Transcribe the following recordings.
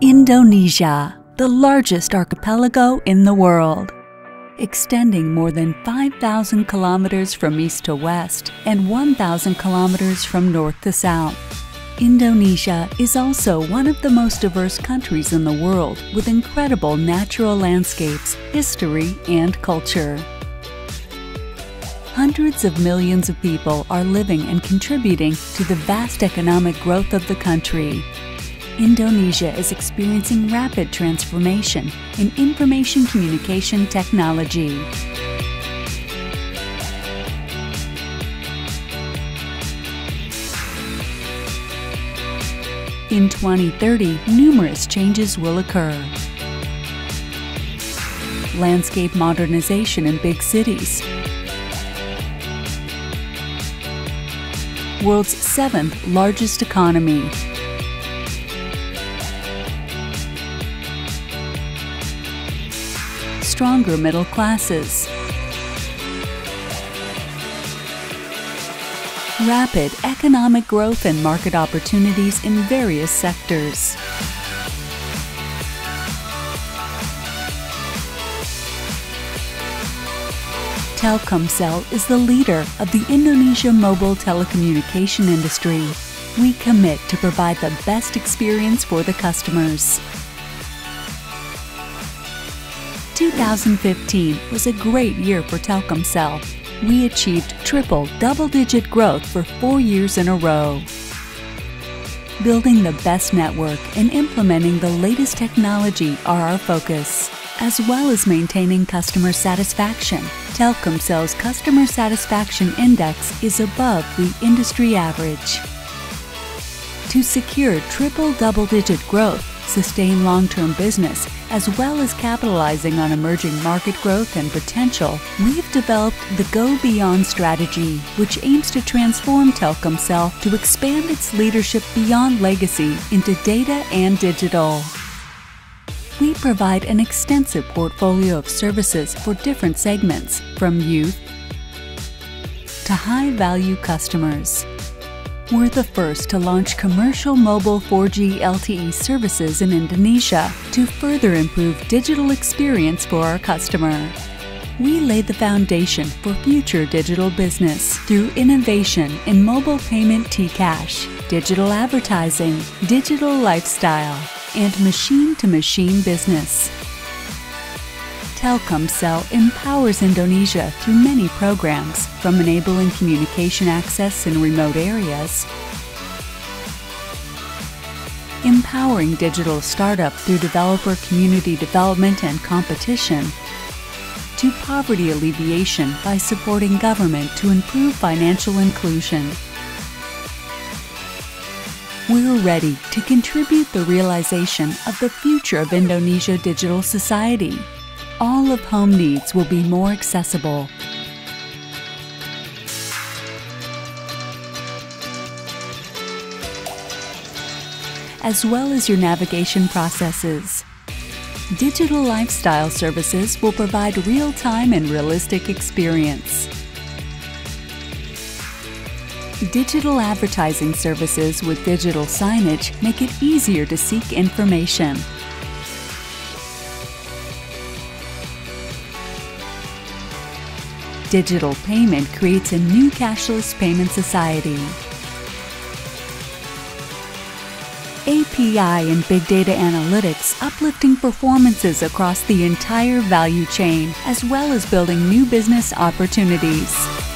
Indonesia, the largest archipelago in the world. Extending more than 5,000 kilometers from east to west and 1,000 kilometers from north to south. Indonesia is also one of the most diverse countries in the world with incredible natural landscapes, history, and culture. Hundreds of millions of people are living and contributing to the vast economic growth of the country. Indonesia is experiencing rapid transformation in information communication technology. In 2030, numerous changes will occur. Landscape modernization in big cities. World's seventh largest economy. stronger middle classes. Rapid economic growth and market opportunities in various sectors. Telkomsel is the leader of the Indonesia mobile telecommunication industry. We commit to provide the best experience for the customers. 2015 was a great year for Telkomsel. We achieved triple double digit growth for four years in a row. Building the best network and implementing the latest technology are our focus, as well as maintaining customer satisfaction. Telkomsel's customer satisfaction index is above the industry average. To secure triple double digit growth, sustain long term business, as well as capitalizing on emerging market growth and potential, we've developed the Go Beyond strategy, which aims to transform Telkomsel to expand its leadership beyond legacy into data and digital. We provide an extensive portfolio of services for different segments, from youth to high value customers. We're the first to launch commercial mobile 4G LTE services in Indonesia to further improve digital experience for our customer. We laid the foundation for future digital business through innovation in mobile payment T-Cash, digital advertising, digital lifestyle, and machine-to-machine business. Telkomsel empowers Indonesia through many programs, from enabling communication access in remote areas, empowering digital startup through developer community development and competition, to poverty alleviation by supporting government to improve financial inclusion. We're ready to contribute the realization of the future of Indonesia digital society all of home needs will be more accessible. As well as your navigation processes. Digital lifestyle services will provide real-time and realistic experience. Digital advertising services with digital signage make it easier to seek information. Digital payment creates a new cashless payment society. API and big data analytics uplifting performances across the entire value chain, as well as building new business opportunities.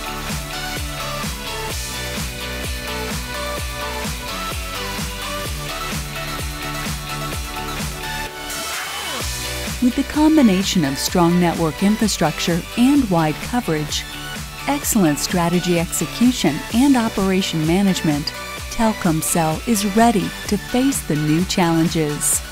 With the combination of strong network infrastructure and wide coverage, excellent strategy execution and operation management, Telkomsel is ready to face the new challenges.